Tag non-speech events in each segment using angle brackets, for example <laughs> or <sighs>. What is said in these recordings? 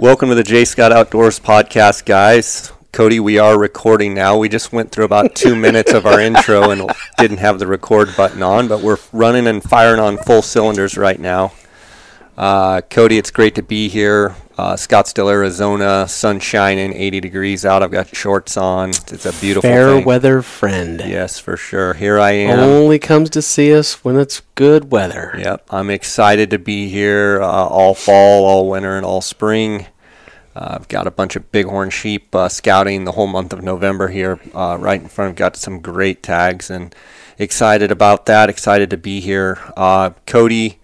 Welcome to the Jay Scott Outdoors podcast, guys. Cody, we are recording now. We just went through about two minutes of our <laughs> intro and didn't have the record button on, but we're running and firing on full cylinders right now. Uh, Cody, it's great to be here. Uh, Scottsdale, Arizona, sunshine and 80 degrees out. I've got shorts on. It's a beautiful Fair thing. weather friend. Yes, for sure. Here I am. Only comes to see us when it's good weather. Yep, I'm excited to be here uh, all fall, all winter, and all spring. Uh, I've got a bunch of bighorn sheep uh, scouting the whole month of November here, uh, right in front. I've got some great tags and excited about that. Excited to be here. Uh, Cody,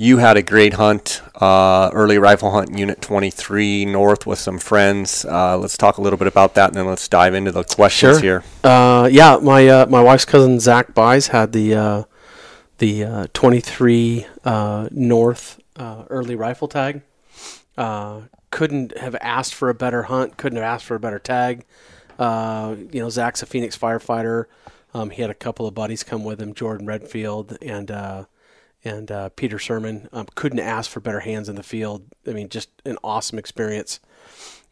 you had a great hunt, uh, early rifle hunt Unit 23 North with some friends. Uh, let's talk a little bit about that, and then let's dive into the questions Sure. here. Uh, yeah, my uh, my wife's cousin Zach Buys had the uh, the uh, 23 uh, North uh, early rifle tag. Uh, couldn't have asked for a better hunt. Couldn't have asked for a better tag. Uh, you know, Zach's a Phoenix firefighter. Um, he had a couple of buddies come with him, Jordan Redfield and uh, and uh, Peter Sermon. Um, couldn't ask for better hands in the field. I mean, just an awesome experience.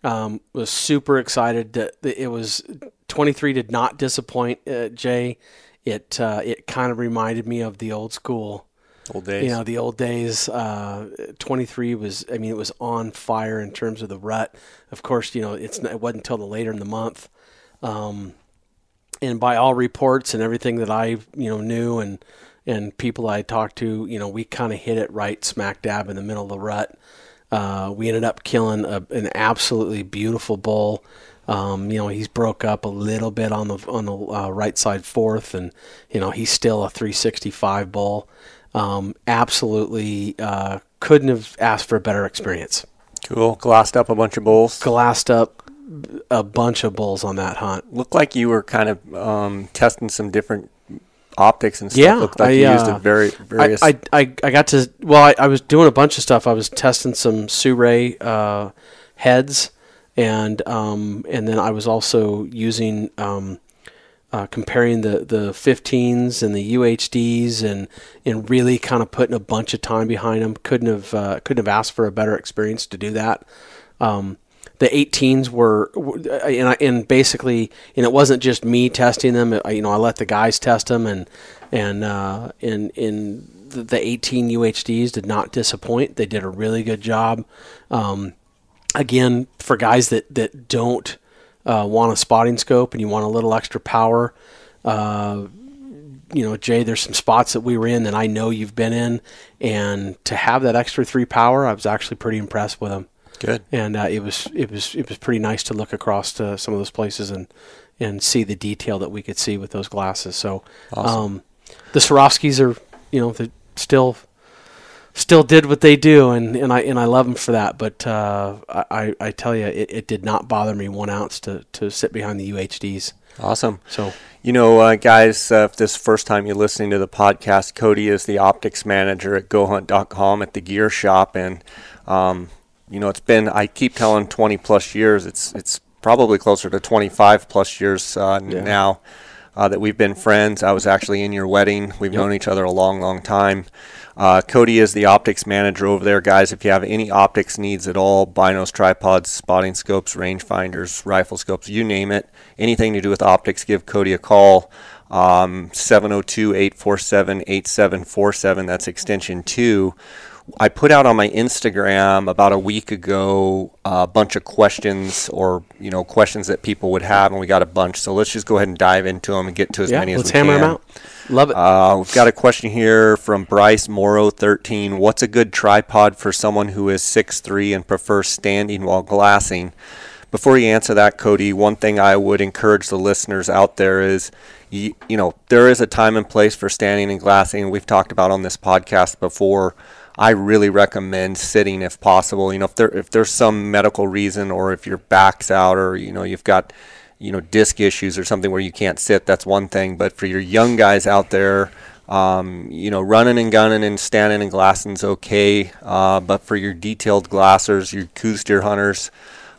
Um, was super excited that that it was 23 did not disappoint uh, Jay. It uh, it kind of reminded me of the old school, Old days. you know, the old days. Uh, 23 was, I mean, it was on fire in terms of the rut. Of course, you know, it's it wasn't until the later in the month. Um, and by all reports and everything that I, you know, knew and and people I talked to, you know, we kind of hit it right smack dab in the middle of the rut. Uh, we ended up killing a, an absolutely beautiful bull. Um, you know, he's broke up a little bit on the on the uh, right side fourth, and you know he's still a 365 bull. Um, absolutely uh, couldn't have asked for a better experience. Cool. Glassed up a bunch of bulls. Glassed up a bunch of bulls on that hunt. Looked like you were kind of um, testing some different optics and stuff. Yeah, Looked like I, you used uh, a very various. I, I, I, I got to well I, I was doing a bunch of stuff. I was testing some Sirui uh, heads and um, and then I was also using um, uh, comparing the, the 15s and the UHDs and and really kind of putting a bunch of time behind them. Couldn't have uh, couldn't have asked for a better experience to do that. Um, the 18s were, uh, and, I, and basically, and it wasn't just me testing them. I, you know, I let the guys test them, and and uh, in the, the 18 UHDs did not disappoint. They did a really good job. Um, again, for guys that that don't uh, want a spotting scope and you want a little extra power, uh, you know, Jay, there's some spots that we were in that I know you've been in, and to have that extra three power, I was actually pretty impressed with them Good. and uh, it was it was it was pretty nice to look across to some of those places and and see the detail that we could see with those glasses. So Awesome. um, the Swarovskis are you know they still still did what they do and, and I and I love them for that. But uh, I I tell you it, it did not bother me one ounce to to sit behind the UHDs. Awesome. So You know, uh, guys, uh, if this is the first time you're listening to the podcast, Cody is the optics manager at GoHunt.com at the gear shop, and um, you know, it's been I keep telling 20 plus years. It's it's probably closer to 25 plus years uh, Yeah. now uh, that we've been friends. I was actually in your wedding. We've Yep. known each other a long, long time. Uh, Cody is the optics manager over there, guys. If you have any optics needs at all, binos, tripods, spotting scopes, rangefinders, rifle scopes, you name it, anything to do with optics, give Cody a call. Um, 702-847-8747. That's extension two. I put out on my Instagram about a week ago a bunch of questions or you know questions that people would have, and we got a bunch. So let's just go ahead and dive into them and get to as yeah, many as we can. let's hammer them out. Love it. Uh, we've got a question here from Bryce Morrow 13. What's a good tripod for someone who is six three and prefers standing while glassing? Before you answer that, Cody, one thing I would encourage the listeners out there is, you, you know, there is a time and place for standing and glassing. We've talked about on this podcast before. I really recommend sitting if possible. You know, if there if there's some medical reason or if your back's out or you know you've got you know disc issues or something where you can't sit, that's one thing. But for your young guys out there, um, you know, running and gunning and standing and glassing's okay. Uh, but for your detailed glassers, your Coues deer hunters,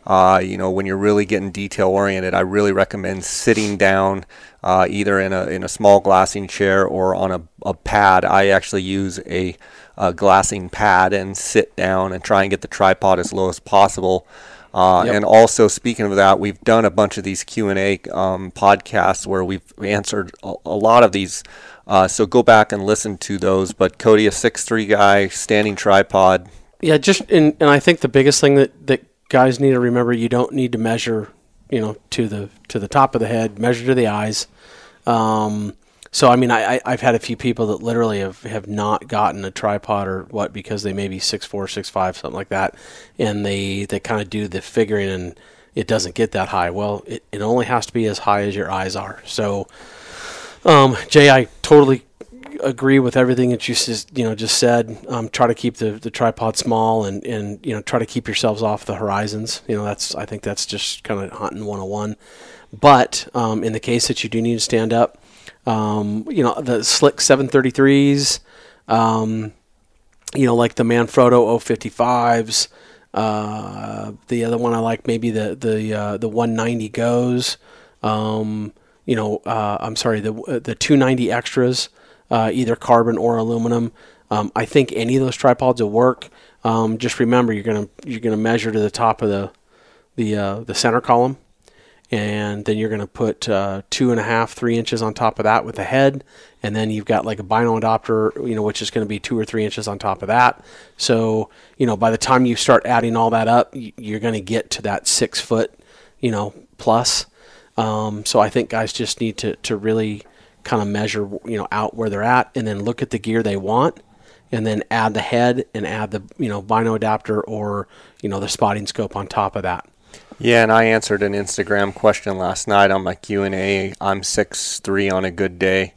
Uh, you know, when you're really getting detail oriented, I really recommend sitting down uh, either in a in a small glassing chair or on a, a pad. I actually use a, a glassing pad and sit down and try and get the tripod as low as possible. Uh, Yep. And also, speaking of that, we've done a bunch of these Q and A um, podcasts where we've answered a, a lot of these. Uh, so go back and listen to those. But Cody, a six three guy, standing tripod. Yeah, just and, and I think the biggest thing that, that guys need to remember you don't need to measure, you know, to the to the top of the head, measure to the eyes. Um, so I mean, I, I I've had a few people that literally have, have not gotten a tripod or what because they may be six four, six five, something like that, and they they kind of do the figuring and it doesn't get that high. Well, it, it only has to be as high as your eyes are. So, um, Jay, I totally agree with everything that you just you know just said. Um, try to keep the, the tripod small and, and you know try to keep yourselves off the horizons. You know that's I think that's just kind of hunting 101. But um, in the case that you do need to stand up, um, you know the Slik 733s, um, you know like the Manfrotto 055s. Uh, the other one I like maybe the the uh, the 190 goes. Um, you know, uh, I'm sorry, the the 290 extras, uh, either carbon or aluminum. Um, I think any of those tripods will work. Um, just remember, you're gonna you're gonna measure to the top of the the uh, the center column, and then you're gonna put uh, two and a half, three inches on top of that with the head, and then you've got like a bino adapter, you know, which is going to be two or three inches on top of that. So you know, by the time you start adding all that up, you're going to get to that six foot, you know, plus. Um, so I think guys just need to, to really kind of measure, you know, out where they're at, and then look at the gear they want, and then add the head and add the you know bino adapter or you know the spotting scope on top of that. Yeah, and I answered an Instagram question last night on my Q and A. I'm six three on a good day,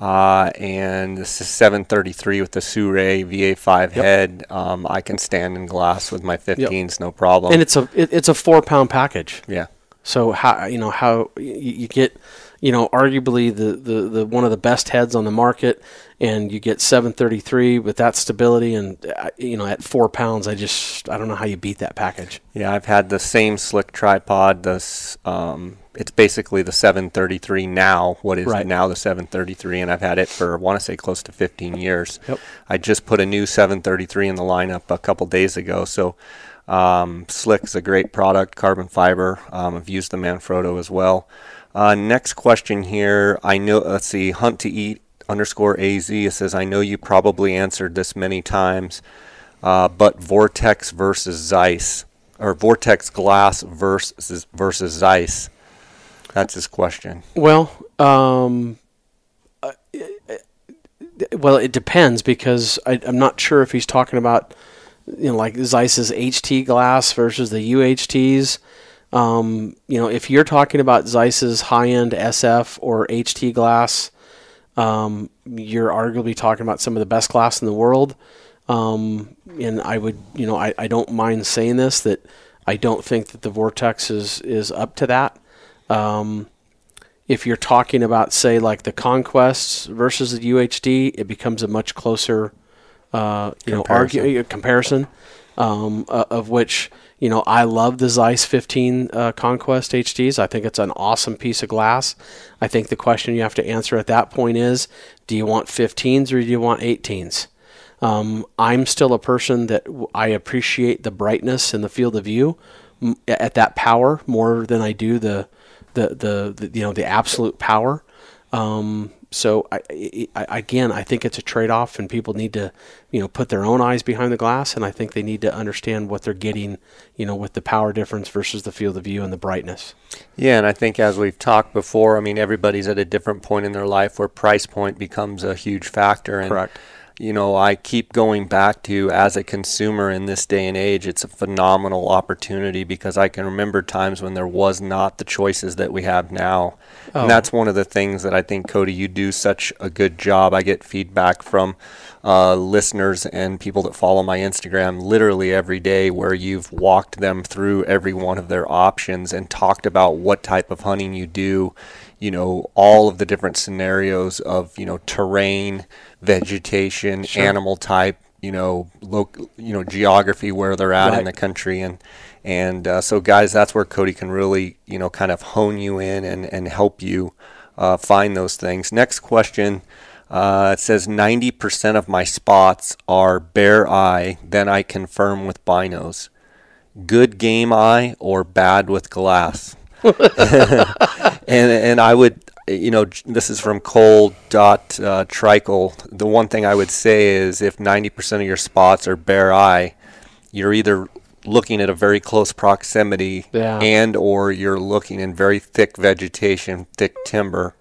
uh, and this is 733 with the Sirui VA5 head. Um, I can stand in glass with my 15s, no problem. And it's a it, it's a four pound package. yeah, So how you know how you, you get you know arguably the, the, the one of the best heads on the market, and you get 733 with that stability, and uh, you know at four pounds, I just I don't know how you beat that package. yeah. I've had the same Slik tripod. This um, it's basically the 733 now. What is Right. now the 733, and I've had it for I want to say close to 15 years. Yep. I just put a new 733 in the lineup a couple days ago. So um, Slik's a great product, carbon fiber. Um, I've used the Manfrotto as well. Uh, next question here. I know. Let's see. Hunt to eat underscore az. It says I know you probably answered this many times, uh, but Vortex versus Zeiss or Vortex glass versus versus Zeiss. That's his question. Well, um, uh, well, it depends because I, I'm not sure if he's talking about you know like Zeiss's HT glass versus the UHDs. Um, you know, if you're talking about Zeiss's high-end SF or HT glass, um, you're arguably talking about some of the best glass in the world. Um, and I would, you know, I, I don't mind saying this that I don't think that the Vortex is is up to that. Um, if you're talking about, say, like the Conquests versus the UHD, it becomes a much closer, uh, you know, Comparison. argue, uh, comparison. Um, uh, of which you know I love the Zeiss 15 uh, Conquest HDs. I think it's an awesome piece of glass. I think the question you have to answer at that point is, do you want 15s or do you want 18s? Um, I'm still a person that I appreciate the brightness and the field of view at that power more than I do the the the, the you know the absolute power. Um, so I, I, again, I think it's a trade-off, and people need to, you know, put their own eyes behind the glass, and I think they need to understand what they're getting, you know, with the power difference versus the field of view and the brightness. Yeah, and I think as we've talked before, I mean everybody's at a different point in their life where price point becomes a huge factor. And Correct. You know, I keep going back to as a consumer in this day and age, it's a phenomenal opportunity because I can remember times when there was not the choices that we have now. Oh. And that's one of the things that I think, Cody, you do such a good job. I get feedback from uh, listeners and people that follow my Instagram literally every day where you've walked them through every one of their options and talked about what type of hunting you do, you know, all of the different scenarios of, you know, terrain, vegetation, animal type, you know, loc- you know, geography where they're at in the country, and and uh, so guys, that's where Cody can really, you know, kind of hone you in and and help you uh, find those things. Next question. Uh, it says 90% of my spots are bare eye, then I confirm with binos. Good game eye or bad with glass? <laughs> and and I would you know this is from Cole dot uh, Tricle. The one thing I would say is if 90% of your spots are bare eye, you're either looking at a very close proximity Yeah. and or you're looking in very thick vegetation, thick timber.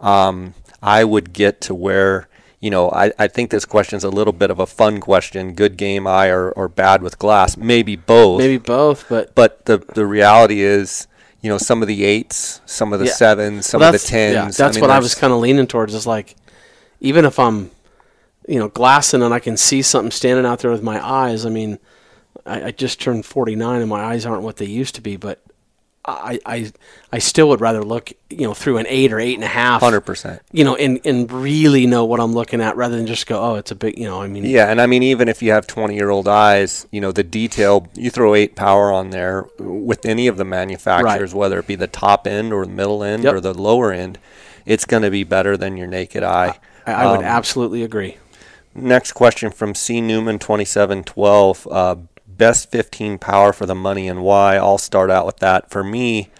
Um, I would get to where you know I, I think this question is a little bit of a fun question. Good game eye or, or bad with glass? Maybe both. Maybe both, but But the the reality is, you know, some of the eights, some of the Yeah. sevens, some Well, of the that's- yeah, tens. that's mean, what I was kind of leaning towards. Is like, even if I'm, you know, glassing and I can see something standing out there with my eyes. I mean, I, I just turned 49 and my eyes aren't what they used to be, but I, I, I still would rather look, you know, through an eight or eight and a half. Hundred percent. You know, and and really know what I'm looking at rather than just go, oh, it's a big, you know, I mean, Yeah, and I mean, even if you have twenty-year-old eyes, you know, the detail. You throw eight power on there with any of the manufacturers, whether it be the top end or the middle end Yep. or the lower end, it's going to be better than your naked eye. I, I would Um, absolutely agree. Next question from C Newman twenty seven twelve. Uh, best fifteen power for the money and why? I'll start out with that. For me,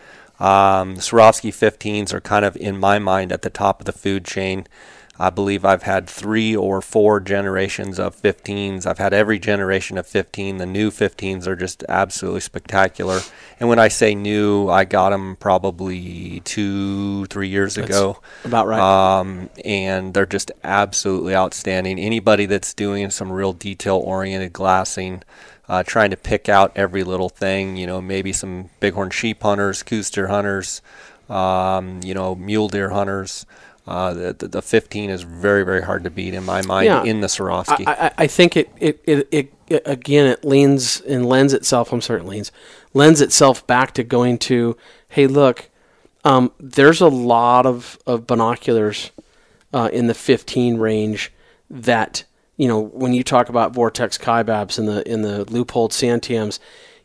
um, Swarovski 15s are kind of in my mind at the top of the food chain. I believe I've had three or four generations of 15s. I've had every generation of 15. The new 15s are just absolutely spectacular. And when I say new, I got them probably two, three years That's ago. About right. Um, and they're just absolutely outstanding. Anybody that's doing some real detail oriented glassing, uh, trying to pick out every little thing, you know, maybe some bighorn sheep hunters, Coues deer hunters, um, you know, mule deer hunters. Uh, the, the, the 15 is very, very hard to beat in my mind Yeah. in the Swarovski. I, I, I think it, it, it, it, again it leans and lends itself. I'm certain it leans lends itself back to going to, hey, look, um, there's a lot of of binoculars uh, in the 15 range that you know when you talk about vortex kaibabs in the in the Leupold Santiams.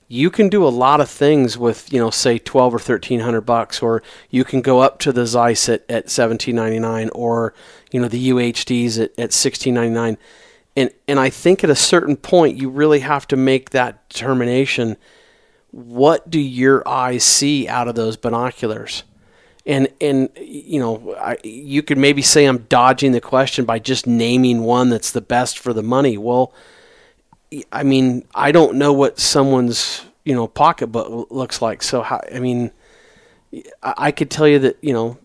You can do a lot of things with, you know, say twelve or thirteen hundred bucks, or you can go up to the Zeiss at, at seventeen ninety nine, or you know the UHDs at, at sixteen ninety nine and and I think at a certain point you really have to make that determination. What do your eyes see out of those binoculars? And and you know, I, you could maybe say I'm dodging the question by just naming one that's the best for the money. Well, I mean, I don't know what someone's you know pocketbook looks like. So how, I mean, I, I could tell you that you know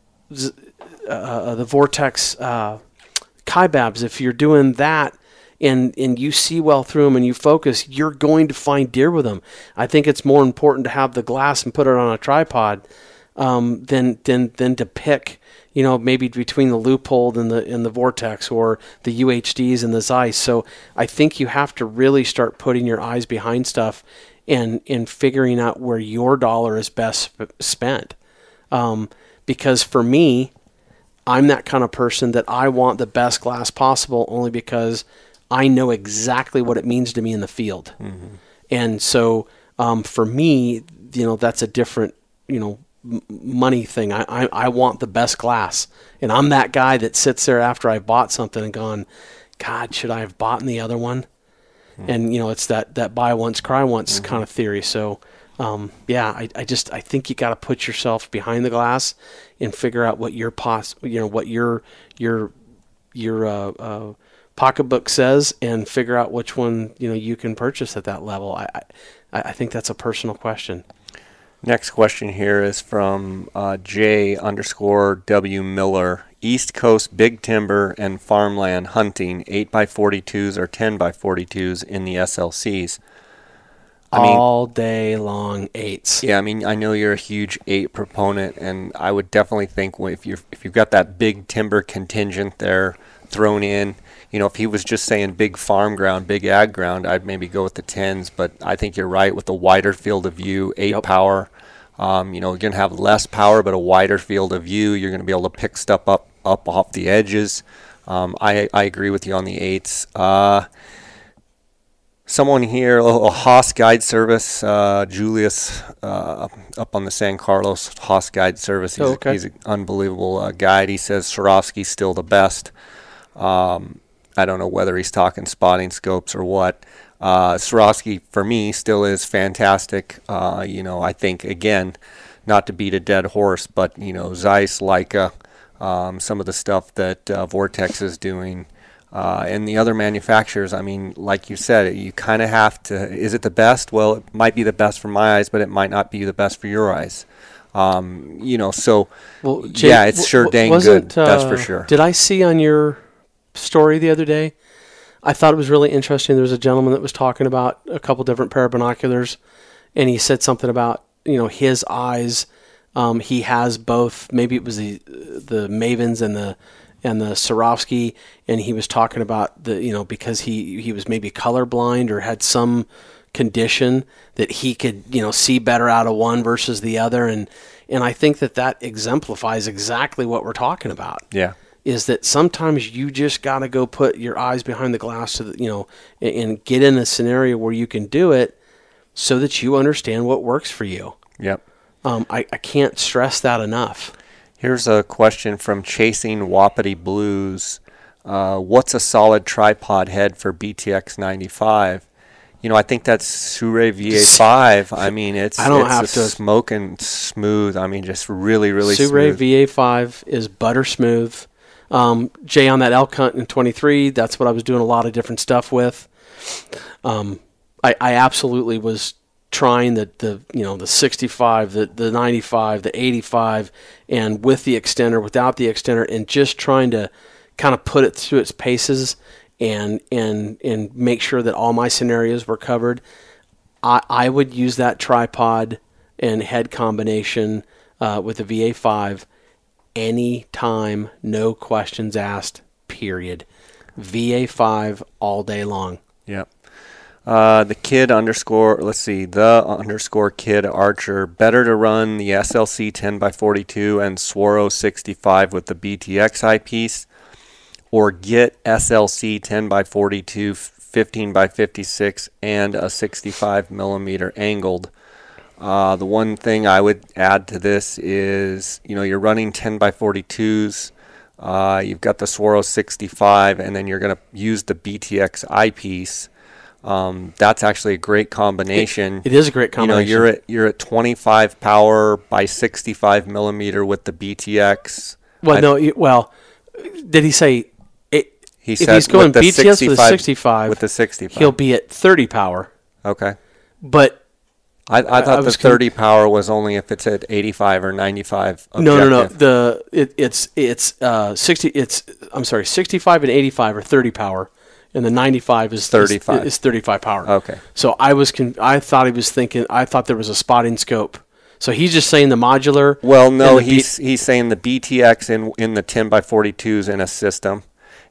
uh, the vortex uh, kaibabs. If you're doing that and and you see well through them and you focus, you're going to find deer with them. I think it's more important to have the glass and put it on a tripod um, than than than to pick. You know, maybe between the Leupold and the and the vortex or the UHDs and the Zeiss. So I think you have to really start putting your eyes behind stuff and and figuring out where your dollar is best spent. Um, because for me, I'm that kind of person that I want the best glass possible only because I know exactly what it means to me in the field. And so um, for me, you know, that's a different, you know, money thing. I, I, I want the best glass. And I'm that guy that sits there after I bought something and gone, God, should I have bought the other one? And, you know, it's that, that buy once, cry once kind of theory. So, um, yeah, I, I just I think you got to put yourself behind the glass and figure out what your pos you know what your your your uh, uh, pocketbook says and figure out which one you know you can purchase at that level. I I, I think that's a personal question. Next question here is from uh, J underscore W Miller. East Coast big timber and farmland hunting 8x42s or 10x42s in the SLCs. I mean, All day long eights. yeah, I mean, I know you're a huge eight proponent, and I would definitely think if you if you've got that big timber contingent there thrown in, you know, if he was just saying big farm ground, big ag ground, I'd maybe go with the tens. But I think you're right with the wider field of view, eight Yep. power. Um, you know, you're gonna have less power, but a wider field of view. You're gonna be able to pick stuff up up off the edges. Um, I I agree with you on the eights. Uh, Someone here, a little Haas Guide Service, uh, Julius, uh, up on the San Carlos Haas Guide Service. He's, Oh, okay. he's an unbelievable uh, guide. He says Swarovski's still the best. Um, I don't know whether he's talking spotting scopes or what. Uh, Swarovski, for me, still is fantastic. Uh, you know, I think, again, not to beat a dead horse, but, you know, Zeiss, Leica, um, some of the stuff that uh, Vortex is doing. Uh, and the other manufacturers, I mean, like you said, you kind of have to. Is it the best? Well, it might be the best for my eyes, but it might not be the best for your eyes. Um, you know, so Well, yeah, it's sure dang good. That's for uh, sure. Did I see on your story the other day? I thought it was really interesting. There was a gentleman that was talking about a couple different pair of binoculars, and he said something about you know his eyes. Um, he has both. Maybe it was the the Mavens and the and the Swarovski, and he was talking about the you know because he he was maybe colorblind or had some condition that he could you know see better out of one versus the other, and and I think that that exemplifies exactly what we're talking about yeah. Is that sometimes you just got to go put your eyes behind the glass to the, you know and, and get in a scenario where you can do it so that you understand what works for you Yep. um, I, I can't stress that enough Here's a question from Chasing Wapiti Blues. Uh, what's a solid tripod head for BTX 95? You know, I think that's Sirui VA5. <laughs> I mean, it's I don't it's have to- smoking smooth. I mean, just really, really Sirui smooth. VA5 is butter smooth um, Jay on that elk hunt in 23 that's what I was doing a lot of different stuff with. Um, I, I absolutely was trying the, the you know the 65 the, the 95 the 85 and with the extender without the extender and just trying to kind of put it through its paces and and and make sure that all my scenarios were covered. I, I would use that tripod and head combination uh, with the VA5 anytime, no questions asked, period. VA5 all day long. Yep. Uh, the kid underscore, let's see, the underscore kid archer. Better to run the SLC 10 by 42 and Swaro 65 with the BTX eyepiece, or get SLC 10 by 42, 15 by 56, and a 65 millimeter angled. Uh, the one thing I would add to this is, you know, you're running 10 by 42s. Uh, you've got the Swaro 65, and then you're going to use the BTX eyepiece. Um, that's actually a great combination. It is a great combination. You know, you're at you're at 25 power by 65 millimeter with the BTX. well, I- no, you, well, did he say it, He if said he's going with the BTX with a 65, with the 65. he'll be at 30 power. okay. But I, I I thought the was con- 30 power was only if it's at 85 or 95. no, no, no. The it, it's it's uh 60. It's I'm sorry, 65 and 85 are 30 power, and the 95 is 35. Is, is 35 power. Okay. So I was con- I thought he was thinking. I thought there was a spotting scope. So he's just saying the modular. Well, no, the B- he's he's saying the BTX in in the 10 by 42s in a system,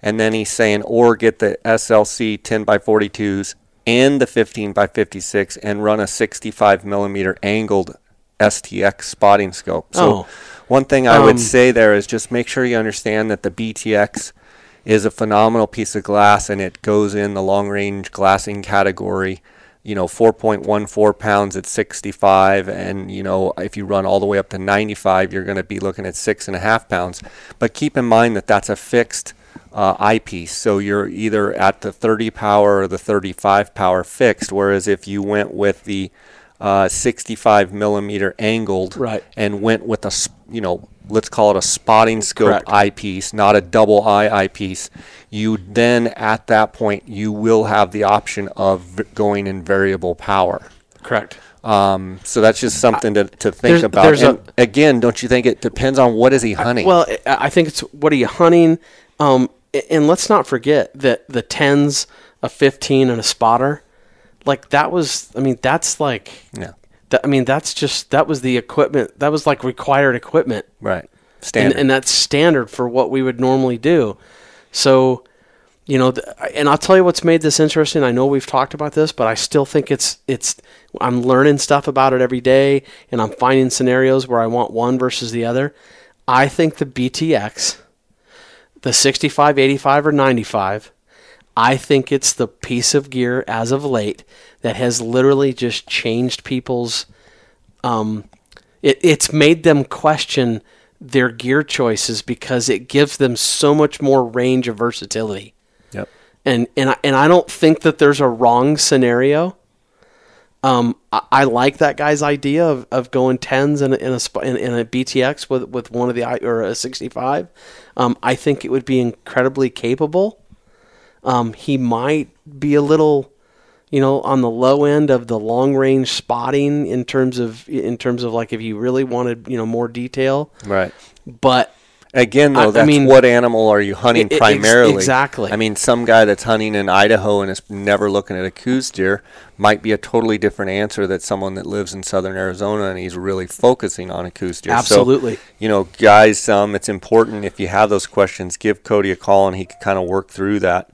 and then he's saying or get the SLC 10 by 42s and the 15 by 56 and run a 65 millimeter angled STX spotting scope. So Oh. one thing I Um, would say there is just make sure you understand that the BTX is a phenomenal piece of glass and it goes in the long range glassing category. You know, 4.14 pounds at 65, and you know, if you run all the way up to 95, you're going to be looking at six and a half pounds. But keep in mind that that's a fixed uh, eyepiece, so you're either at the 30 power or the 35 power fixed. Whereas if you went with the uh, 65 millimeter angled Right. and went with a, you know, let's call it a spotting scope Correct. eyepiece, not a double eye eyepiece, you then at that point you will have the option of going in variable power. Correct. Um, so that's just something to, to think There's- about. there's a- again, don't you think it depends on what is he hunting? Well, I I think it's what are you hunting? Um, and let's not forget that the tens, a fifteen, and a spotter, like that was. I mean, that's like. yeah, That, I mean, that's just that was the equipment. That was like required equipment, right. and, Standard. and that's standard for what we would normally do. So, you know, th- and I'll tell you what's made this interesting. I know we've talked about this, but I still think it's it's. I'm learning stuff about it every day, and I'm finding scenarios where I want one versus the other. I think the BTX, the 65, 85, or 95, I think it's the piece of gear as of late that has literally just changed people's. Um, it, it's made them question their gear choices because it gives them so much more range of versatility. Yep. And and I, and I don't think that there's a wrong scenario. Um, I, I like that guy's idea of, of going tens in a in a, in, in a BTX with with one of the or a 65. Um, I think it would be incredibly capable. Um, he might be a little, you know, on the low end of the long range spotting in terms of in terms of like if you really wanted you know more detail. Right. But Again, though, I that's mean- what animal are you hunting I- I- ex- primarily? exactly. I mean, some guy that's hunting in Idaho and is never looking at a Coues deer might be a totally different answer than someone that lives in southern Arizona and he's really focusing on a Coues deer. So, Absolutely. you know, guys, um, it's important if you have those questions, give Cody a call and he can kind of work through that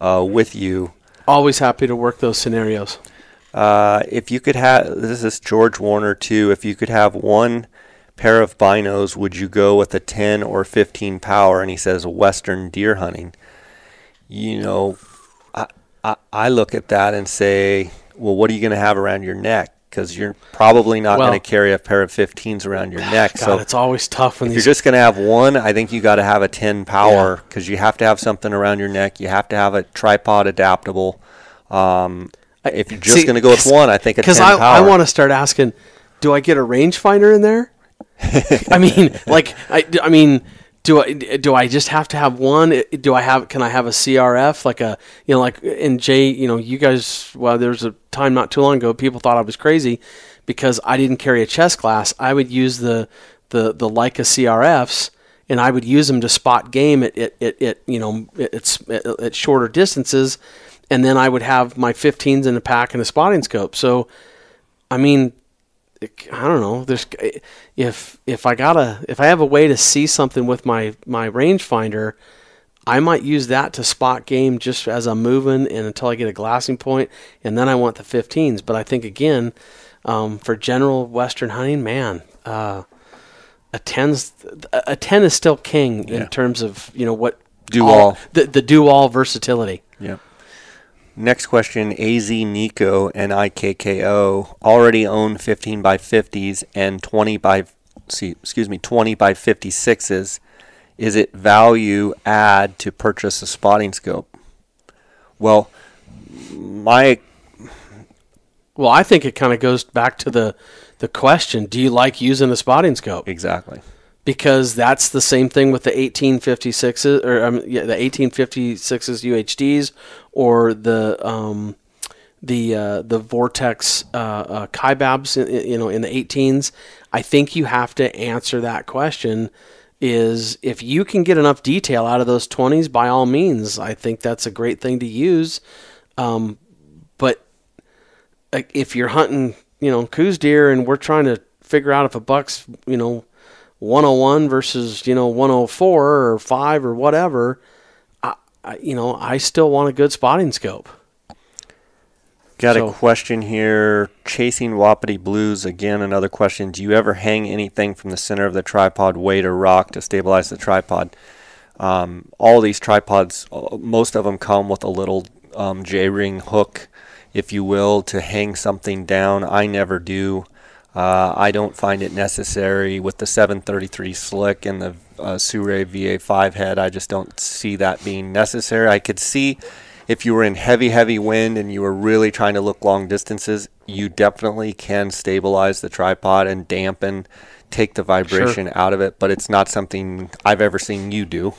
uh, with you. always happy to work those scenarios. Uh, if you could have, this is George Warner too. If you could have one pair of binos, would you go with a 10 or 15 power? And he says Western deer hunting. You know, I, I, I look at that and say, well, what are you going to have around your neck? Because you're probably not Well- going to carry a pair of 15s around your <sighs> neck. God, so it's always tough when you're just going to have one, I think you got to have a 10 power because you have to have something around your neck. You have to have a tripod adaptable. Um, if you're just going to go with one, I think a 10 because power. I, I want to start asking, do I get a rangefinder in there? <laughs> I mean, like, I, I mean, do I do I just have to have one? Do I have? Can I have a CRF like a you know like in Jay? You know, you guys. Well, there was a time not too long ago people thought I was crazy because I didn't carry a chess glass. I would use the the the Leica CRFs. And I would use them to spot game at, at, at, at you know at, at, at shorter distances, and then I would have my 15s in a pack and a spotting scope. So, I mean, I don't know. There's if if I gotta if I have a way to see something with my my rangefinder, I might use that to spot game just as I'm moving and until I get a glassing point, and then I want the 15s. But I think again, um, for general Western hunting, man, uh, a 10's a 10 is still king in terms of you know what Do all- all. the the do all versatility. Next question: Az Nico and IKKO already own 15 by 50s and 20 by, see, excuse me, 20 by 56s. Is it value add to purchase a spotting scope? Well, my Well, I think it kind of goes back to the the question: Do you like using the spotting scope? exactly. because that's the same thing with the 1856s or um, yeah, the 1856s UHDs or the um, the uh, the Vortex uh, uh, you know, in the 18s. I think you have to answer that question. Is if you can get enough detail out of those 20s, by all means, I think that's a great thing to use. Um, but if you're hunting, you know, Coues deer, and we're trying to figure out if a buck's, you know, 101 versus you know 104 or five or whatever, I, you know I still want a good spotting scope. Got So- a question here. Chasing Wapiti Blues again. Another question. Do you ever hang anything from the center of the tripod weight or rock to stabilize the tripod? Um, all these tripods, uh, most of them come with a little um, J-ring hook, if you will, to hang something down. I never do. Uh, I don't find it necessary with the 733 Slik and the uh, Sirui VA5 head. I just don't see that being necessary. I could see if you were in heavy, heavy wind and you were really trying to look long distances, you definitely can stabilize the tripod and dampen, take the vibration out of it. But it's not something I've ever seen you do.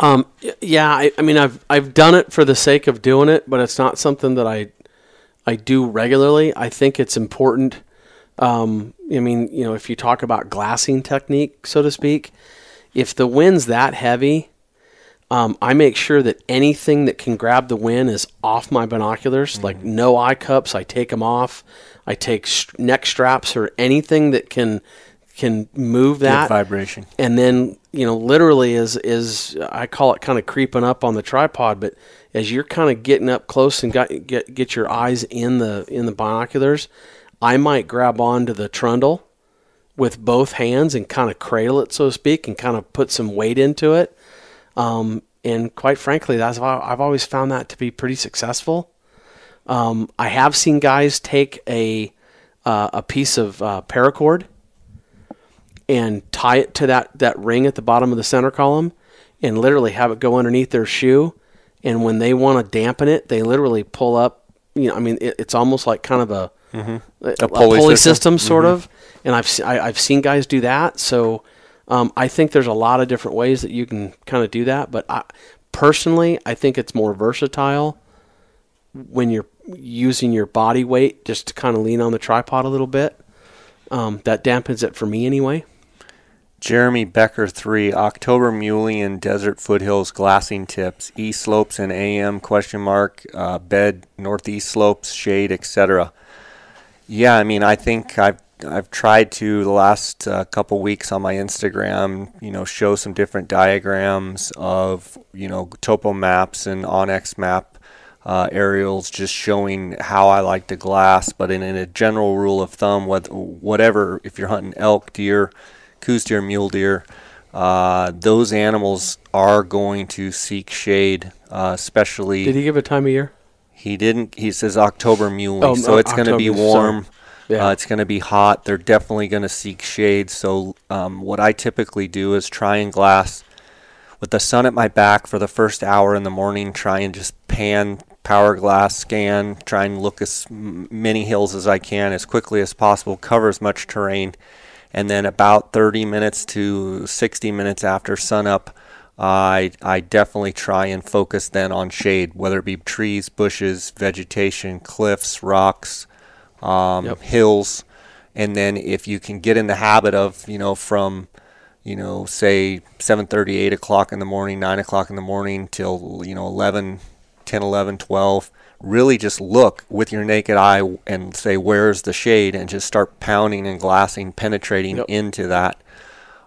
Um, yeah, I, I mean I've I've done it for the sake of doing it, but it's not something that I I do regularly. I think it's important. Um, I mean, you know, if you talk about glassing technique, so to speak, if the wind's that heavy, um, I make sure that anything that can grab the wind is off my binoculars. Like no eye cups, I take them off. I take st- neck straps or anything that can can move Good that vibration. and then you know literally is is I call it kind of creeping up on the tripod, but as you're kind of getting up close and got get get your eyes in the in the binoculars, I might grab onto the trundle with both hands and kind of cradle it, so to speak, and kind of put some weight into it. Um, and quite frankly, that's I've always found that to be pretty successful. Um, I have seen guys take a uh, a piece of uh, paracord and tie it to that that ring at the bottom of the center column, and literally have it go underneath their shoe. And when they want to dampen it, they literally pull up. You know, I mean, it, it's almost like kind of a a, a pulley pulley, system. system, sort of. And I've se- I, I've seen guys do that. So um, I think there's a lot of different ways that you can kind of do that. But I, personally, I think it's more versatile when you're using your body weight just to kind of lean on the tripod a little bit. Um, that dampens it for me anyway. Jeremy Becker 3, October Muley and Desert Foothills glassing tips, east slopes and AM question mark, uh, bed, northeast slopes, shade, etc. Yeah, I mean, I think I've I've tried to the last uh, couple weeks on my Instagram, you know, show some different diagrams of you know topo maps and onX map uh, aerials, just showing how I like to glass. But in, in a general rule of thumb, what, whatever if you're hunting elk, deer, Coues deer, mule deer, uh, those animals are going to seek shade, uh, especially. Did he give a time of year? He didn't. He says October muley, Oh, so it's going to be warm. Yeah. Uh, it's going to be hot. They're definitely going to seek shade. So um, what I typically do is try and glass with the sun at my back for the first hour in the morning. Try and just pan, power glass, scan. Try and look as many hills as I can as quickly as possible. Cover as much terrain, and then about 30 minutes to 60 minutes after sunup. I I definitely try and focus then on shade, whether it be trees, bushes, vegetation, cliffs, rocks, um, Yep. hills, and then if you can get in the habit of you know from you know say 7:30, 8 o'clock in the morning, 9 o'clock in the morning till you know 11, 10, 11, 12. Really, just look with your naked eye and say where's the shade, and just start pounding and glassing, penetrating Yep. into that.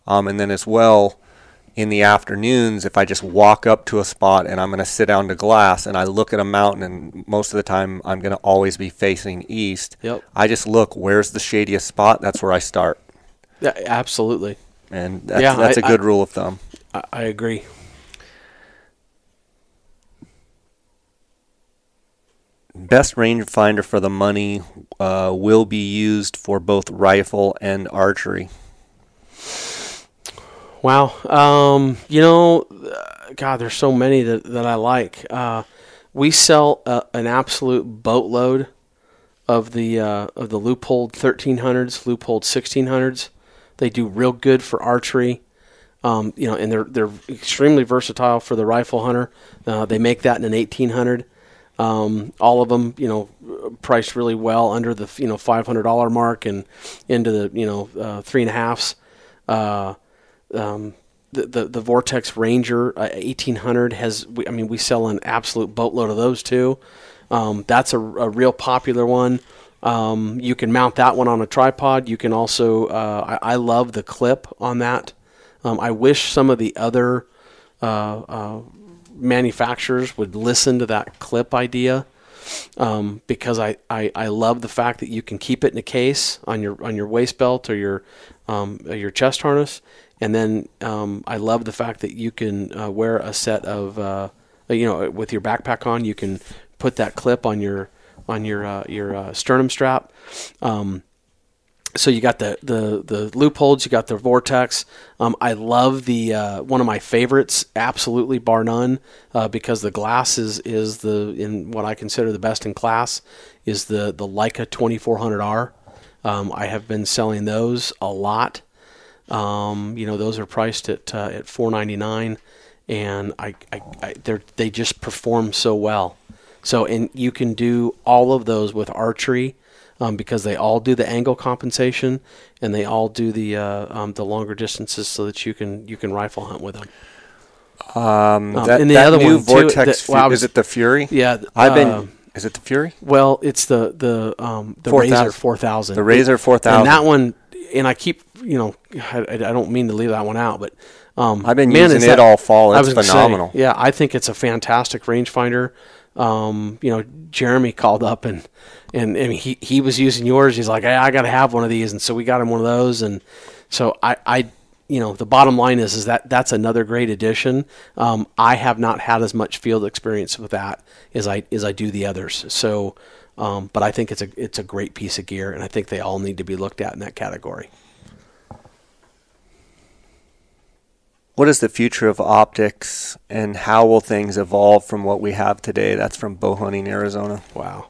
Um, and then as well, in the afternoons, if I just walk up to a spot and I'm going to sit down to glass and I look at a mountain, and most of the time I'm going to always be facing east, Yep. I just look where's the shadiest spot. That's where I start, Yeah, absolutely. and that's, Yeah, that's I- a good rule of thumb. I, I agree. Best rangefinder for the money uh, will be used for both rifle and archery. Wow. Um, you know, uh, God, there's so many that, that I like. Uh, we sell a, an absolute boatload of the uh, of the Leupold 1300s, Leupold 1600s. They do real good for archery. Um, you know, and they're they're extremely versatile for the rifle hunter. Uh, they make that in an 1800. Um, all of them, you know, priced really well under the you know $500 mark and into the you know uh, three and a halfs. Uh, um, the, the the Vortex Ranger uh, 1800 has we, I mean we sell an absolute boatload of those too. Um, that's a, a real popular one. Um, you can mount that one on a tripod. You can also uh, I, I love the clip on that. Um, I wish some of the other uh, uh, manufacturers would listen to that clip idea um, because I, I, I love the fact that you can keep it in a case on your on your waist belt or your um, your chest harness, and then um, I love the fact that you can uh, wear a set of uh, you know with your backpack on you can put that clip on your on your uh, your uh, sternum strap. Um, so you got the the the Leupolds, you got the vortex. Um, I love the uh, one of my favorites, absolutely bar none, uh, because the glass is is the in what I consider the best in class is the the Leica 2400R. Um, I have been selling those a lot. Um, you know, those are priced at uh, at 4.99, and I, I, I they they just perform so well. So and you can do all of those with archery um, because they all do the angle compensation and they all do the uh, um, the longer distances so that you can you can rifle hunt with them. Um, Um, that, and the other new one, too, Vortex, that- well, was- is it the Fury? Yeah, I've been. uh, is it the Fury? well, it's the the um, the 4000. Razor 4000. The Razor 4000. And that one, and I keep you know I, I don't mean to leave that one out, but um, I've been man, using it that- all fall. It's was say, phenomenal. yeah, I think it's a fantastic rangefinder. Um, you know, Jeremy called up and and, and he he was using yours. He's like, hey, I got to have one of these, and so we got him one of those, and so I I you know, the bottom line is is that that's another great addition. Um, I have not had as much field experience with that as I as I do the others. So, um, but I think it's a it's a great piece of gear, and I think they all need to be looked at in that category. What is the future of optics, and how will things evolve from what we have today? That's from bow hunting Arizona. Wow,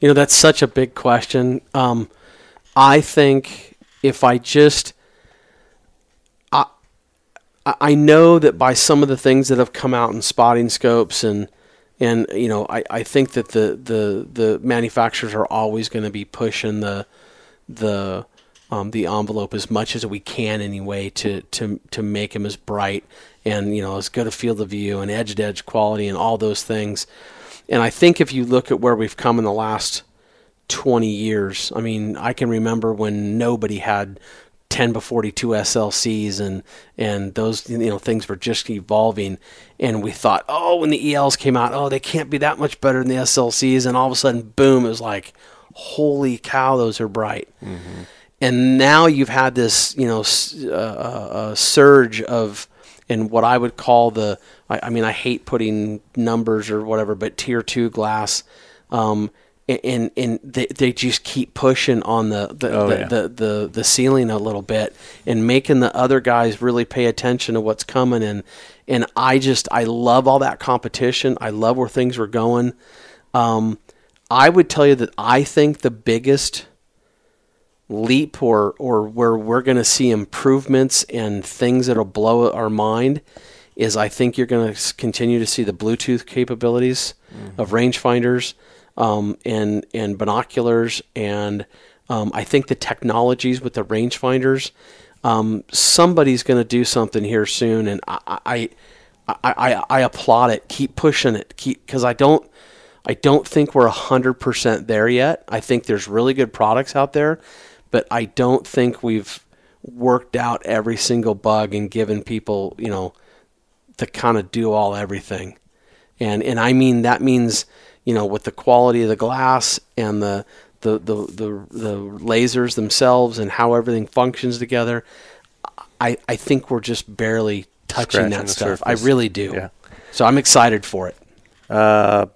you know that's such a big question. Um, I think if I just I know that by some of the things that have come out in spotting scopes and and you know I, I think that the, the the manufacturers are always going to be pushing the the um, the envelope as much as we can anyway to to to make them as bright and you know as good a field of view and edge to edge quality and all those things. And I think if you look at where we've come in the last 20 years, I mean, I can remember when nobody had 10 by 42 SLCs and and those you know things were just evolving. And we thought oh when the ELs came out oh they can't be that much better than the SLCs and all of a sudden boom it was like holy cow those are bright. Mm-hmm. and now you've had this you know uh, uh, surge of in what I would call the I, I, mean I hate putting numbers or whatever but tier 2 glass. Um, and and they, they just keep pushing on the the, oh, the, yeah. the, the, the, ceiling a little bit and making the other guys really pay attention to what's coming and and I just I love all that competition. I love where things are going. Um, I would tell you that I think the biggest leap or or where we're going to see improvements and things that'll blow our mind is I think you're going to continue to see the Bluetooth capabilities mm-hmm. of rangefinders um, and and binoculars, and um, I think the technologies with the rangefinders. Um, somebody's going to do something here soon, and I, I, I, I, I applaud it. Keep pushing it. Keep because I don't. I don't think we're 100% there yet. I think there's really good products out there, but I don't think we've worked out every single bug and given people, you know, to kind of do all everything. And and I mean that means you know, with the quality of the glass and the the, the, the, the lasers themselves and how everything functions together, I, I think we're just barely touching Scratching that stuff. Surface. I really do. Yeah. So I'm excited for it. Uh,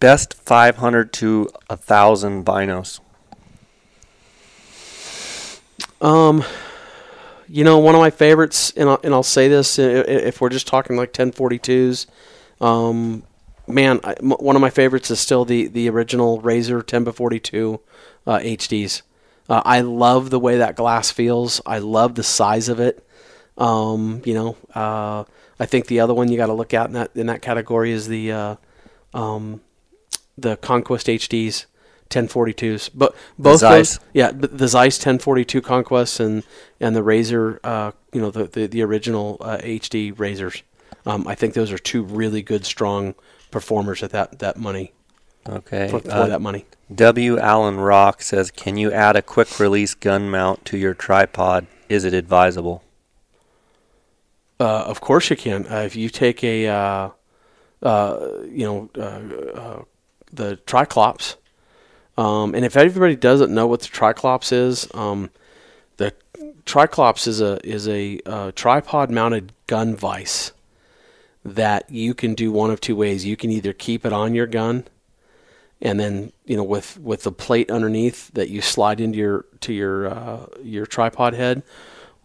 best 500 to 1,000 binos. Um, you know, one of my favorites, and I'll, and I'll say this if we're just talking like 1042s, um, man, I, m- one of my favorites is still the the original Razor 10 by 42 uh, HDs. Uh, I love the way that glass feels. I love the size of it. Um, you know, uh, I think the other one you got to look at in that in that category is the uh, um, the Conquest HDs. 1042s, but both those, yeah, the Zeiss 1042 Conquests and and the Razor, uh, you know, the the, the original HD uh, Razors. Um, I think those are two really good, strong performers at that that money. Okay. For, for uh, that money. W. Allen Rock says, "Can you add a quick release gun mount to your tripod? Is it advisable?" Uh, of course you can. Uh, if you take a, uh, uh, you know, uh, the Triclops, um, and if everybody doesn't know what the Triclops is, um, the Triclops is a is a tripod mounted gun vise that you can do one of two ways. You can either keep it on your gun and then you know with with the plate underneath that you slide into your to your uh, your tripod head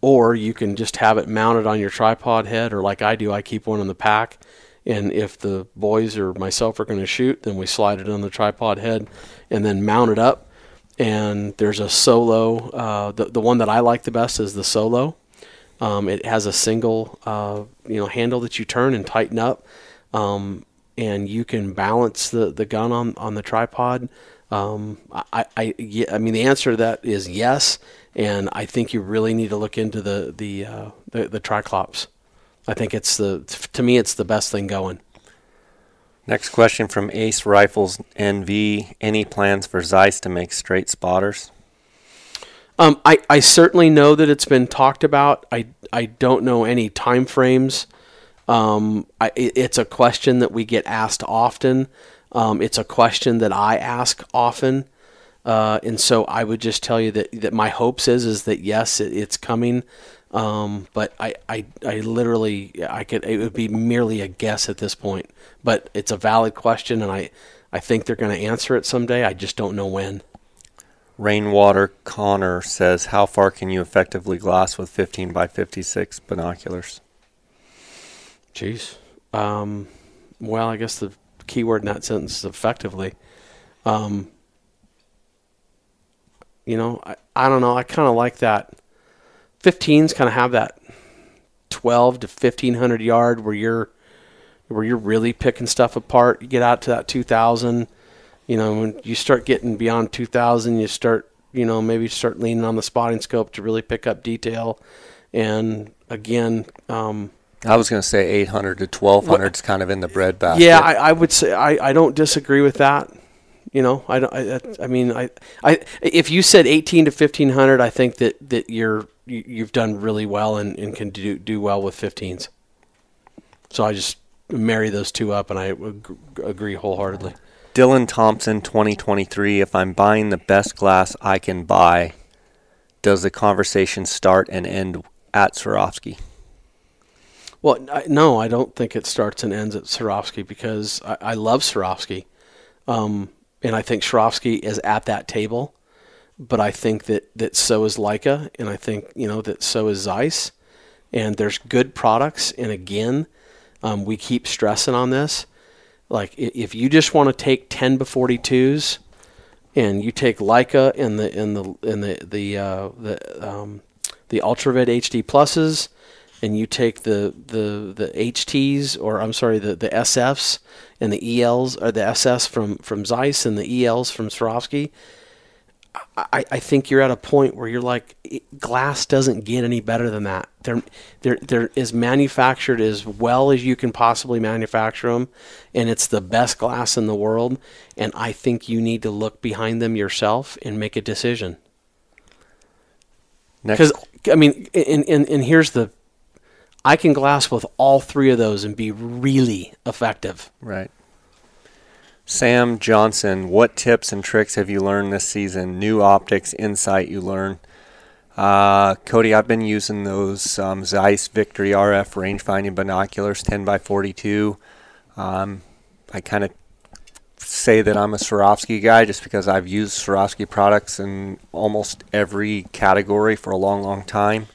or you can just have it mounted on your tripod head or like I do I keep one in the pack. And if the boys or myself are going to shoot then we slide it on the tripod head and then mount it up. And there's a solo uh, the, the one that I like the best is the solo um, it has a single, uh, you know, handle that you turn and tighten up, um, and you can balance the, the gun on, on the tripod. Um, I, I, I mean, the answer to that is yes, and I think you really need to look into the the uh, the, the Triclops. I think it's the to me it's the best thing going. Next question from Ace Rifles NV. Any plans for Zeiss to make straight spotters? Um, I, I certainly know that it's been talked about. I, I don't know any time frames. Um, I, it's a question that we get asked often. Um, it's a question that I ask often. Uh, and so I would just tell you that, that my hopes is is that yes, it, it's coming. Um, but I, I, I literally, I could, it would be merely a guess at this point. But it's a valid question, and I, I think they're going to answer it someday. I just don't know when. Rainwater Connor says, "How far can you effectively glass with 15 by 56 binoculars?" Jeez. Um, well, I guess the keyword in that sentence is effectively. Um, you know, I, I don't know. I kind of like that. 15s kind of have that 12 to 1500 yard where you're where you're really picking stuff apart. You get out to that 2000. You know, when you start getting beyond 2000, you start, you know, maybe start leaning on the spotting scope to really pick up detail. And again, um, I was going to say 800 to 1200 is kind of in the breadbasket. yeah, I, I would say I, I don't disagree with that. You know, I don't. I, I mean, I, I if you said 18 to 1500, I think that that you're you, you've done really well and, and can do do well with 15s. So I just marry those two up, and I agree wholeheartedly. Dylan Thompson 2023 if I'm buying the best glass I can buy does the conversation start and end at Swarovski Well, no, I don't think it starts and ends at Swarovski because I, I love Swarovski, um, and I think Swarovski is at that table. But I think that, that so is Leica, and I think you know that so is Zeiss, and there's good products. And again, um, we keep stressing on this. Like if you just want to take 10 to 42s, and you take Leica and the and the and the the uh, the um, the Ultravid HD pluses, and you take the the the HTs or I'm sorry the the SFs and the ELs or the SS from from Zeiss and the ELs from Swarovski. I, I think you're at a point where you're like glass doesn't get any better than that. They're they're they're as manufactured as well as you can possibly manufacture them, and it's the best glass in the world. And I think you need to look behind them yourself and make a decision. Because I mean, and, and and here's the, I can glass with all three of those and be really effective. right Sam Johnson what tips and tricks have you learned this season new optics insight you learn uh, Cody I've been using those um, Zeiss Victory RF range finding binoculars 10 by 42 um, I kind of say that I'm a Swarovski guy just because I've used Swarovski products in almost every category for a long, long time.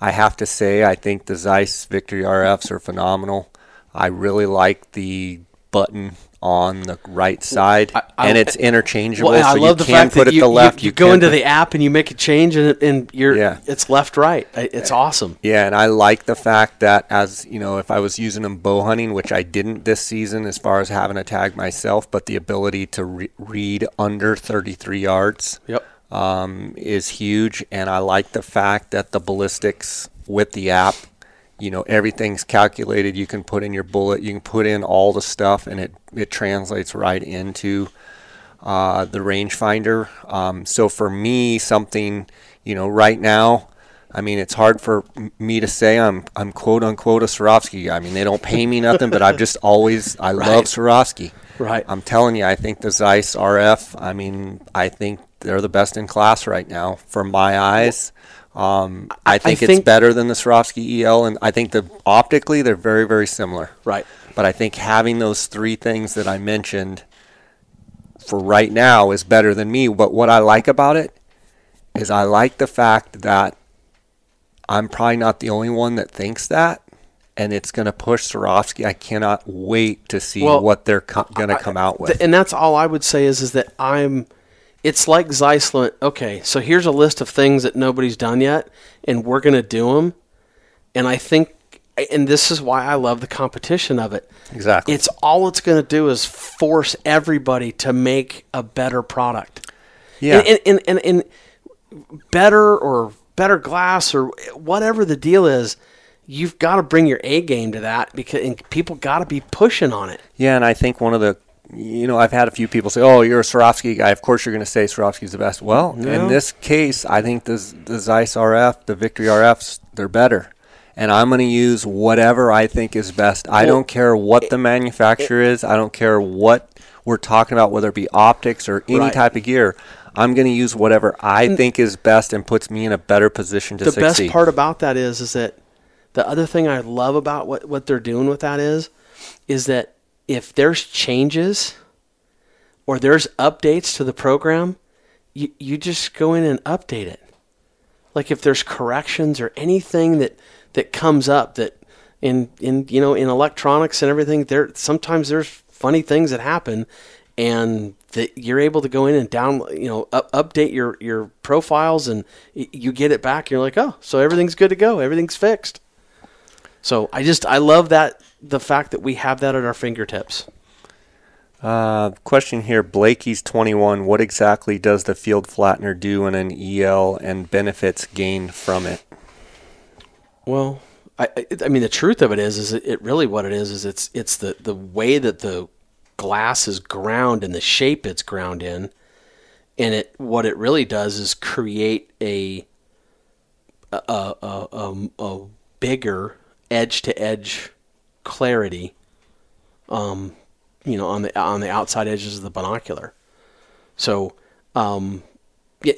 I have to say, I think the Zeiss Victory RFs are phenomenal. I really like the button on the right side, I- I- and it's interchangeable. Well, I love you the can fact put that it you, left. you, you go into put- the app and you make a change and and you're Yeah. it's left right. It's awesome. Yeah, and I like the fact that as you know, if I was using them bow hunting, which I didn't this season, as far as having a tag myself, but the ability to re- read under 33 yards Yep. um, is huge, and I like the fact that the ballistics with the app, you know, everything's calculated. You can put in your bullet, you can put in all the stuff, and it it translates right into uh, the rangefinder. Um, so for me, something you know, right now. I mean, it's hard for me to say I'm I'm quote unquote a Swarovski guy. I mean, they don't pay me nothing, but I've just <laughs> always I Right. love Swarovski. Right. I'm telling you, I think the Zeiss RF. I mean, I think they're the best in class right now for my eyes. Um, I think it's think- better than the Swarovski EL, and I think the optically they're very very similar. Right. But I think having those three things that I mentioned for right now is better than me. But what I like about it is I like the fact that I'm probably not the only one that thinks that. And it's going to push Swarovski. I cannot wait to see Well, what they're co- going to come out with. Th- and that's all I would say is is that I'm. It's like Zeiss. went, Okay, so here's a list of things that nobody's done yet, and we're gonna do them. And I think, and this is why I love the competition of it. exactly. It's all it's gonna do is force everybody to make a better product. yeah. And and, and, and, and better or better glass or whatever the deal is. You've got to bring your A game to that because people got to be pushing on it. Yeah, and I think one of the, you know, I've had a few people say, "Oh, you're a Swarovski guy. Of course, you're going to say Swarovski's the best." Well, No. in this case, I think the the Zeiss RF, the Victory RFs, they're better, and I'm going to use whatever I think is best. I don't care what the manufacturer is. I don't care what we're talking about, whether it be optics or any Right. type of gear. I'm going to use whatever I think is best and puts me in a better position to the succeed. best part about that is is that the other thing I love about what, what they're doing with that is is that if there's changes or there's updates to the program, you, you just go in and update it. Like if there's corrections or anything that, that comes up that in in you know in electronics and everything, there sometimes there's funny things that happen and that you're able to go in and down you know up, update your your profiles and you get it back. You're like oh so everything's good to go. Everything's fixed. So i just i love that the fact that we have that at our fingertips Uh, question here, Blakey's 21. What exactly does the field flattener do in an EL and benefits gained from it? well I, I I mean the truth of it is is it, it really what it is is it's it's the the way that the glass is ground and the shape it's ground in and it what it really does is create a a a, a, a bigger edge to edge clarity um you know on the on the outside edges of the binocular so um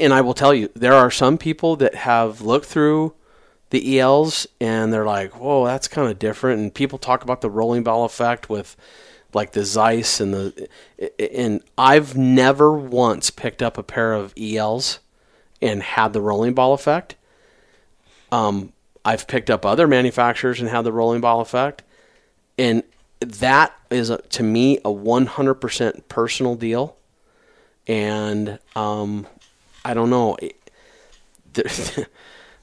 and I will tell you there are some people that have looked through the ELs and they're like, "Whoa, that's kind of different." And people talk about the rolling ball effect with like the Zeiss and the and I've never once picked up a pair of ELs and had the rolling ball effect. Um, I've picked up other manufacturers and had the rolling ball effect, and that is a, to me a 100% personal deal. And um, I don't know. They're, <laughs>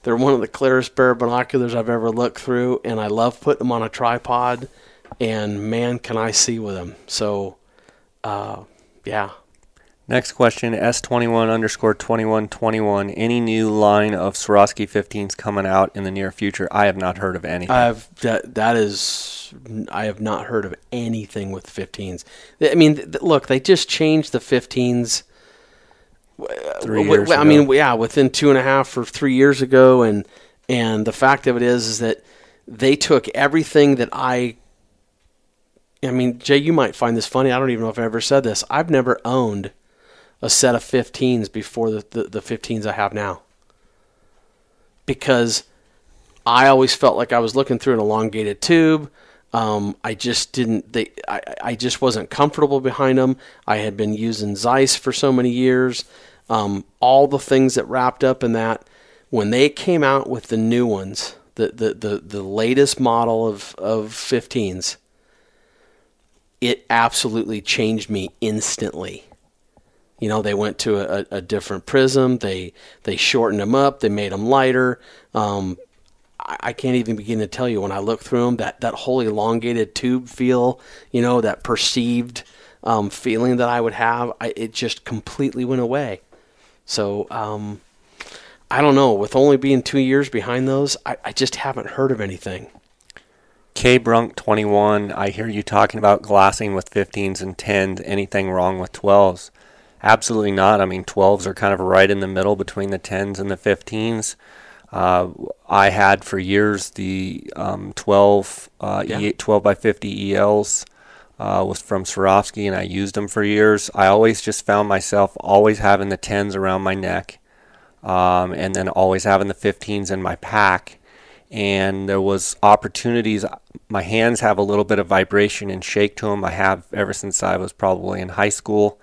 they're one of the clearest pair of binoculars I've ever looked through, and I love putting them on a tripod. And man, can I see with them! So, uh, yeah. Next question, S21 underscore 2121. Any new line of Swarovski 15s coming out in the near future? I have not heard of anything. I've that that is I have not heard of anything with 15s. I mean, look, they just changed the 15s. Three years I ago. mean, yeah, within two and a half or three years ago, and and the fact of it is, is that they took everything that I. I mean, Jay, you might find this funny. I don't even know if I ever said this. I've never owned a set of 15s before the, the, the 15s I have now. Because I always felt like I was looking through an elongated tube. Um, I just didn't. They. I, I just wasn't comfortable behind them. I had been using Zeiss for so many years. Um, all the things that wrapped up in that. When they came out with the new ones, the the the, the latest model of of 15s, it absolutely changed me instantly. You know, they went to a, a different prism. They they shortened them up. They made them lighter. Um, I, I can't even begin to tell you when I look through them that that whole elongated tube feel. You know, that perceived um, feeling that I would have. I, it just completely went away. So um, I don't know. With only being two years behind those, I, I just haven't heard of anything. K Brunk 21. I hear you talking about glassing with 15s and 10s. Anything wrong with 12s? Absolutely not. I mean, 12s are kind of right in the middle between the 10s and the 15s. Uh, I had for years the um, 12 uh, Yeah. E- 12 by 50 ELs uh, was from Swarovski, and I used them for years. I always just found myself always having the 10s around my neck, um, and then always having the 15s in my pack. And there was opportunities. My hands have a little bit of vibration and shake to them. I have ever since I was probably in high school.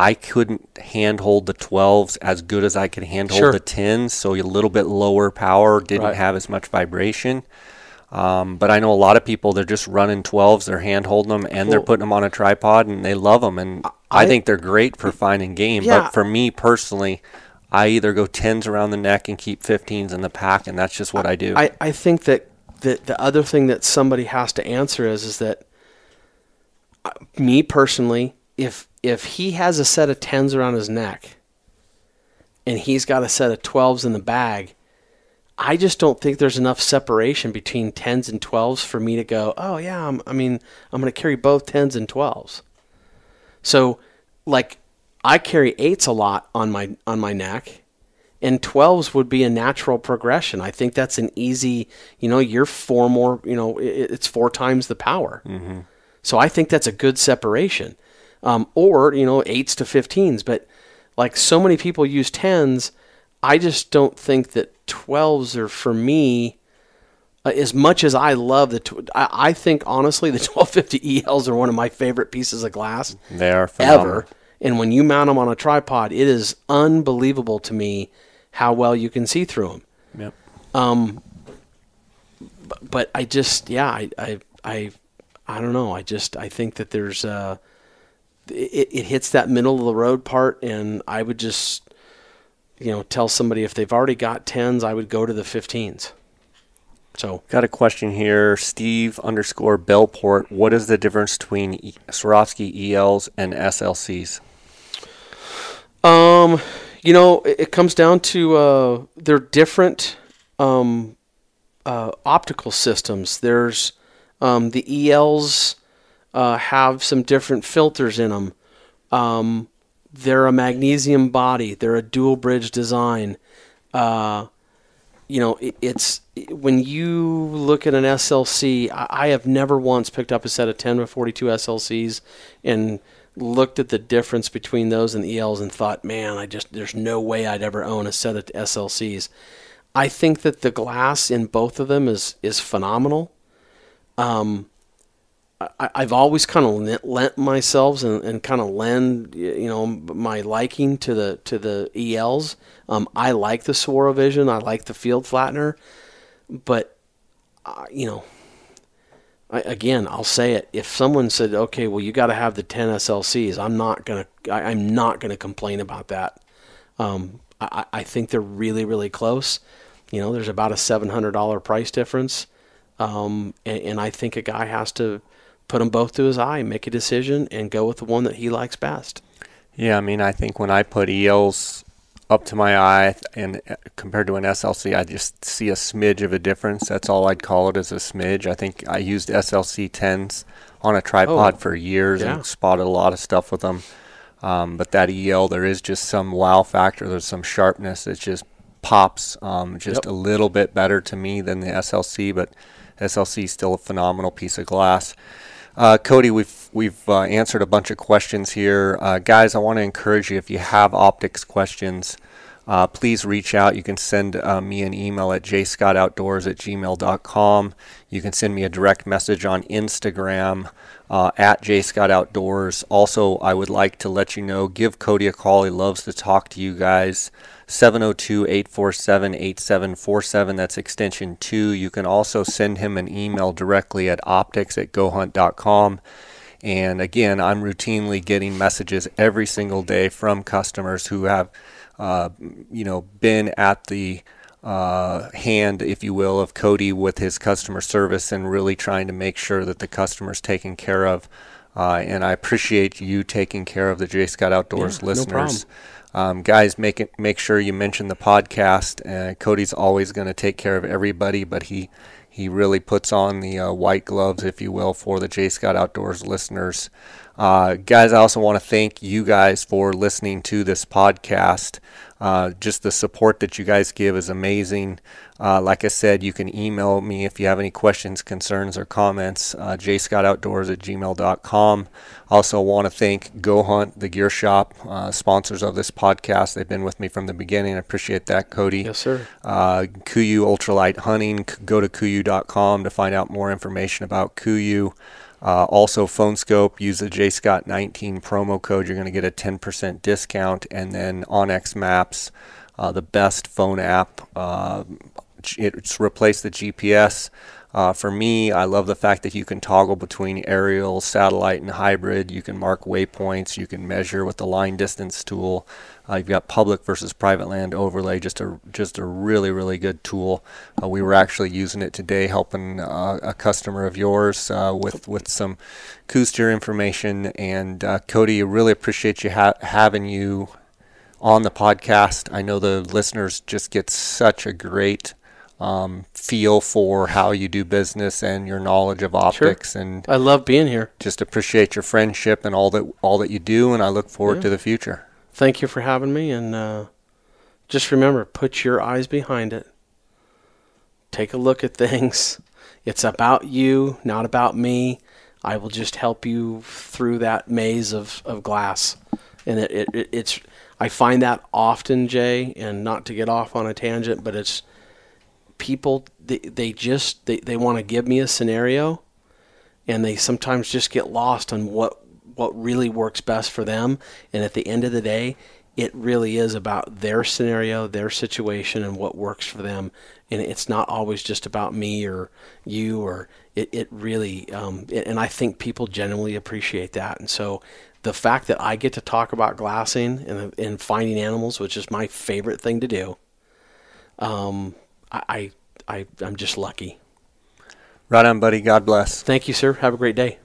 I couldn't handhold the 12s as good as I could handhold Sure. the 10s, so a little bit lower power, didn't Right. have as much vibration. Um, but I know a lot of people, they're just running 12s, they're hand holding them, and they're putting them on a tripod, and they love them. And I, I- think they're great for finding game. Yeah. But for me personally, I either go 10s around the neck and keep 15s in the pack, and that's just what I do. I, I think that the, the other thing that somebody has to answer is is that uh, me personally, if if he has a set of tens around his neck and he's got a set of twelves in the bag, I just don't think there's enough separation between tens and twelves for me to go, oh yeah, I'm, I mean, I'm going to carry both tens and twelves. So, like, I carry eights a lot on my on my neck, and 12s would be a natural progression. I think that's an easy, you know, you're four more, you know, it's four times the power. Mm-hmm. So I think that's a good separation. Um, or, you know, eights to 15s. But like so many people use 10s. I just don't think that 12s are for me. Uh, as much as I love the, tw- I, I think honestly the <laughs> 1250 ELs are one of my favorite pieces of glass They are phenomenal. ever. And when you mount them on a tripod, it is unbelievable to me how well you can see through them. Yep. Um, But I just, yeah, I, I, I, I don't know. I just, I think that there's, uh, it, it hits that middle of the road part, and I would just, you know, tell somebody if they've already got tens, I would go to the 15s. So Got a question here. Steve underscore Bellport. What is the difference between e- Swarovski ELs and SLCs? Um, you know, it, it comes down to uh, they're different um, uh, optical systems. There's um, the ELs uh, have some different filters in them. Um, they're a magnesium body. They're a dual bridge design. Uh, you know, it, it's when you look at an SLC. I, I have never once picked up a set of 10 by 42 SLCs and looked at the difference between those and the ELs and thought, man, I just there's no way I'd ever own a set of SLCs. I think that the glass in both of them is is phenomenal. Um, I, I've always kind of lent, myself and, and kind of lend you know my liking to the to the ELs. Um, I like the Vision. I like the Field Flattener, but uh, you know, I, again, I'll say it. If someone said, "Okay, well, you got to have the 10 SLCs," I'm not gonna I, I'm not gonna complain about that. Um, I, I think they're really really close. You know, there's about a seven hundred dollar price difference, um, and, and I think a guy has to put them both to his eye, make a decision, and go with the one that he likes best. Yeah, I mean, I think when I put ELs up to my eye and uh, compared to an SLC, I just see a smidge of a difference. That's all I'd call it is a smidge. I think I used SLC 10s on a tripod Oh, for years yeah. and spotted a lot of stuff with them. Um, but that EL, there is just some wow factor. There's some sharpness. It just pops um, just Yep. a little bit better to me than the SLC, but SLC is still a phenomenal piece of glass. Uh, Cody, we've we've uh, answered a bunch of questions here, uh, guys. I want to encourage you if you have optics questions, uh, please reach out. You can send uh, me an email at jayscottoutdoors at gmail.com. You can send me a direct message on Instagram uh, at jayscottoutdoors. Also, I would like to let you know, give Cody a call. He loves to talk to you guys. 702-847-8747 that's extension 2 you can also send him an email directly at optics at gohunt.com and again i'm routinely getting messages every single day from customers who have uh, you know been at the uh, hand, if you will, of Cody with his customer service and really trying to make sure that the customer's taken care of. Uh, and I appreciate you taking care of the Jay Scott Outdoors Yeah, no listeners. Um, guys, make it make sure you mention the podcast. Uh, Cody's always going to take care of everybody, but he he really puts on the uh, white gloves, if you will, for the Jay Scott Outdoors listeners. Uh, guys, I also want to thank you guys for listening to this podcast. Uh, just the support that you guys give is amazing. Uh, like I said, you can email me if you have any questions, concerns, or comments. Uh, jayscottoutdoors at gmail.com. Also, want to thank goHunt, the gear shop, uh, sponsors of this podcast. They've been with me from the beginning. I appreciate that, Cody. Yes, sir. Uh, KUIU Ultralight Hunting. Go to kuiu.com to find out more information about KUIU. Uh, also, Phoneskope. Use the jayscott19 promo code. You're going to get a 10% discount. And then onX Maps, uh, the best phone app. Uh, it's replaced the GPS. Uh, for me, I love the fact that you can toggle between aerial, satellite, and hybrid. You can mark waypoints. You can measure with the line distance tool. Uh, you've got public versus private land overlay. Just a just a really really good tool. Uh, we were actually using it today, helping uh, a customer of yours uh, with with some Coues deer information. And uh, Cody, I really appreciate you ha- having you on the podcast. I know the listeners just get such a great um, feel for how you do business and your knowledge of optics Sure. and I love being here. just appreciate your friendship and all that all that you do and I look forward Yeah. to the future. Thank you for having me, and uh, just remember, put your eyes behind it. Take a look at <laughs> things. It's about you, not about me. I will just help you through that maze of, of glass. and it, it, it, it's I find that often, Jay, and not to get off on a tangent, but it's people they, they just they, they want to give me a scenario and they sometimes just get lost on what what really works best for them and at the end of the day it really is about their scenario their situation and what works for them and it's not always just about me or you or it, it really um, it, and i think people genuinely appreciate that and so the fact that i get to talk about glassing and, and finding animals which is my favorite thing to do um, I, I, I, I'm just lucky. Right on, buddy. God bless. Thank you, sir. Have a great day.